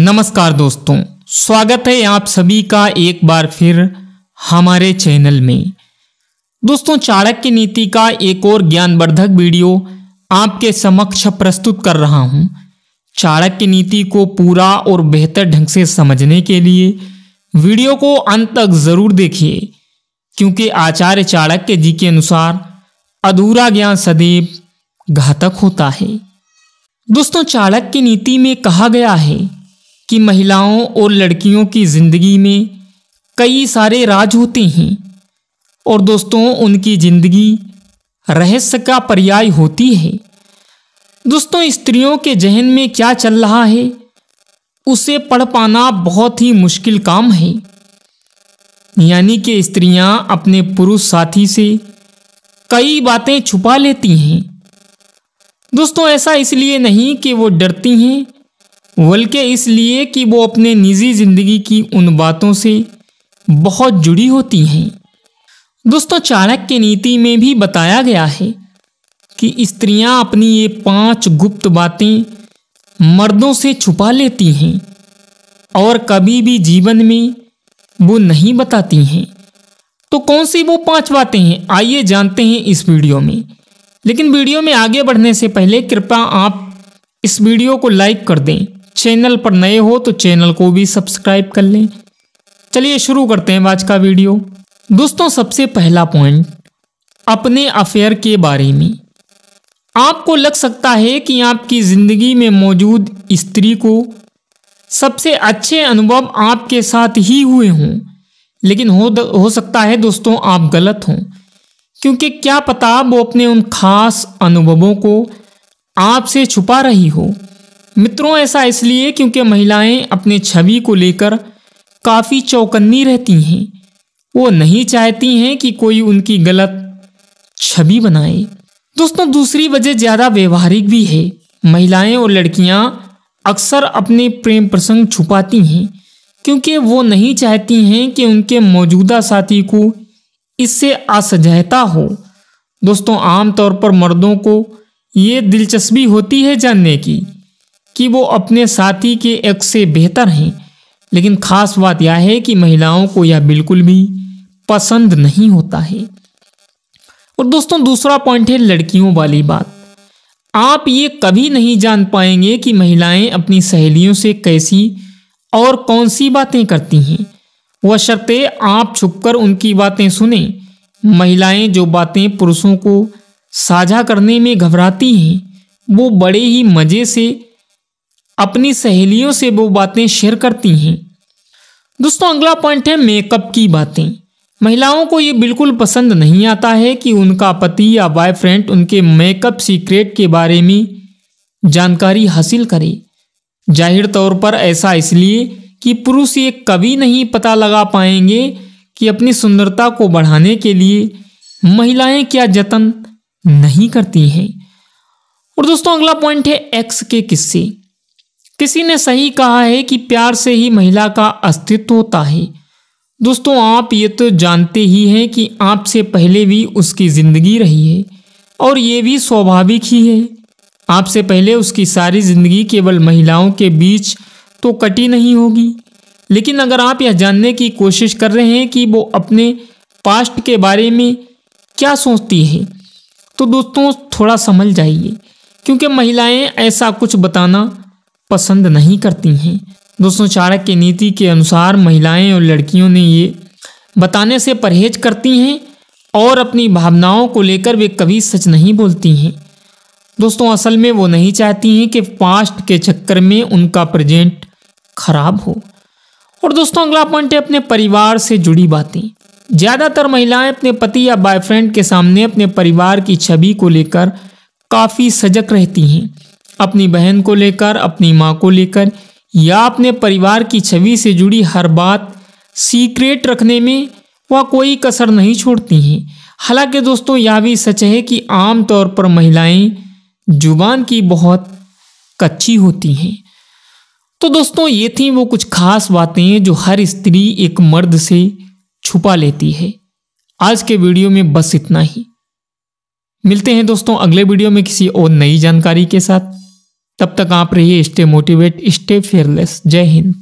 नमस्कार दोस्तों, स्वागत है आप सभी का एक बार फिर हमारे चैनल में। दोस्तों, चाणक्य नीति का एक और ज्ञानवर्धक वीडियो आपके समक्ष प्रस्तुत कर रहा हूँ। चाणक्य नीति को पूरा और बेहतर ढंग से समझने के लिए वीडियो को अंत तक ज़रूर देखिए, क्योंकि आचार्य चाणक्य जी के अनुसार अधूरा ज्ञान सदैव घातक होता है। दोस्तों, चाणक्य नीति में कहा गया है कि महिलाओं और लड़कियों की ज़िंदगी में कई सारे राज होते हैं और दोस्तों, उनकी ज़िंदगी रहस्य का पर्याय होती है। दोस्तों, स्त्रियों के जहन में क्या चल रहा है, उसे पढ़ पाना बहुत ही मुश्किल काम है। यानी कि स्त्रियाँ अपने पुरुष साथी से कई बातें छुपा लेती हैं। दोस्तों, ऐसा इसलिए नहीं कि वो डरती हैं बल्कि इसलिए कि वो अपने निजी ज़िंदगी की उन बातों से बहुत जुड़ी होती हैं। दोस्तों, चाणक्य नीति में भी बताया गया है कि स्त्रियाँ अपनी ये पाँच गुप्त बातें मर्दों से छुपा लेती हैं और कभी भी जीवन में वो नहीं बताती हैं। तो कौन सी वो पाँच बातें हैं? आइए जानते हैं इस वीडियो में। लेकिन वीडियो में आगे बढ़ने से पहले कृपया आप इस वीडियो को लाइक कर दें। चैनल पर नए हो तो चैनल को भी सब्सक्राइब कर लें। चलिए शुरू करते हैं आज का वीडियो। दोस्तों, सबसे पहला पॉइंट अपने अफेयर के बारे में। आपको लग सकता है कि आपकी ज़िंदगी में मौजूद स्त्री को सबसे अच्छे अनुभव आपके साथ ही हुए हों। लेकिन हो हो सकता है दोस्तों, आप गलत हों, क्योंकि क्या पता वो अपने उन खास अनुभवों को आपसे छुपा रही हो। मित्रों, ऐसा इसलिए क्योंकि महिलाएँ अपने छवि को लेकर काफ़ी चौकन्नी रहती हैं। वो नहीं चाहती हैं कि कोई उनकी गलत छवि बनाए। दोस्तों, दूसरी वजह ज़्यादा व्यवहारिक भी है। महिलाएँ और लड़कियाँ अक्सर अपने प्रेम प्रसंग छुपाती हैं, क्योंकि वो नहीं चाहती हैं कि उनके मौजूदा साथी को इससे असहजता हो। दोस्तों, आमतौर पर मर्दों को ये दिलचस्पी होती है जानने की। कि वो अपने साथी के एक से बेहतर हैं। लेकिन खास बात यह है कि महिलाओं को यह बिल्कुल भी पसंद नहीं होता है। और दोस्तों, दूसरा पॉइंट है लड़कियों वाली बात। आप ये कभी नहीं जान पाएँगे कि महिलाएँ अपनी सहेलियों से कैसी और कौन सी बातें करती हैं। वह शर्ते आप छुपकर उनकी बातें सुने। महिलाएँ जो बातें पुरुषों को साझा करने में घबराती हैं, वो बड़े ही मज़े से अपनी सहेलियों से वो बातें शेयर करती हैं। दोस्तों, अगला पॉइंट है मेकअप की बातें। महिलाओं को ये बिल्कुल पसंद नहीं आता है कि उनका पति या बॉयफ्रेंड उनके मेकअप सीक्रेट के बारे में जानकारी हासिल करे। ज़ाहिर तौर पर ऐसा इसलिए कि पुरुष ये कभी नहीं पता लगा पाएँगे कि अपनी सुंदरता को बढ़ाने के लिए महिलाएँ क्या जतन नहीं करती हैं। और दोस्तों, अगला पॉइंट है एक्स के किस्से। किसी ने सही कहा है कि प्यार से ही महिला का अस्तित्व होता है। दोस्तों, आप ये तो जानते ही हैं कि आपसे पहले भी उसकी ज़िंदगी रही है और ये भी स्वाभाविक ही है। आपसे पहले उसकी सारी ज़िंदगी केवल महिलाओं के बीच तो कटी नहीं होगी। लेकिन अगर आप यह जानने की कोशिश कर रहे हैं कि वो अपने पास्ट के बारे में क्या सोचती है तो दोस्तों, थोड़ा समझ जाइए, क्योंकि महिलाएँ ऐसा कुछ बताना पसंद नहीं करती हैं। दोस्तों, चाणक्य नीति के अनुसार महिलाएँ और लड़कियों ने ये बताने से परहेज करती हैं और अपनी भावनाओं को लेकर वे कभी सच नहीं बोलती हैं। दोस्तों, असल में वो नहीं चाहती हैं कि पास्ट के चक्कर में उनका प्रेजेंट खराब हो। और दोस्तों, अगला पॉइंट है अपने परिवार से जुड़ी बातें। ज़्यादातर महिलाएँ अपने पति या बॉयफ्रेंड के सामने अपने परिवार की छवि को लेकर काफ़ी सजग रहती हैं। अपनी बहन को लेकर, अपनी माँ को लेकर, या अपने परिवार की छवि से जुड़ी हर बात सीक्रेट रखने में वह कोई कसर नहीं छोड़ती हैं। हालाँकि दोस्तों, यह भी सच है कि आम तौर पर महिलाएँ ज़ुबान की बहुत कच्ची होती हैं। तो दोस्तों, ये थी वो कुछ खास बातें जो हर स्त्री एक मर्द से छुपा लेती है। आज के वीडियो में बस इतना ही। मिलते हैं दोस्तों अगले वीडियो में किसी और नई जानकारी के साथ। तब तक आप रहिए स्टे मोटिवेट स्टे फेयरलेस जय हिंद.